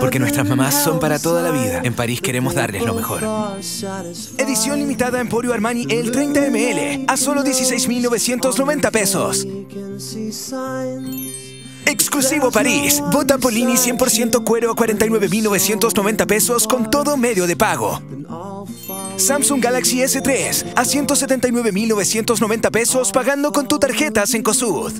Porque nuestras mamás son para toda la vida. En París queremos darles lo mejor. Edición limitada Emporio Armani el 30 ml a solo 16.990 pesos. Exclusivo París. Bota Polini 100% cuero a 49.990 pesos con todo medio de pago. Samsung Galaxy S3 a 179.990 pesos pagando con tu tarjeta Cencosud.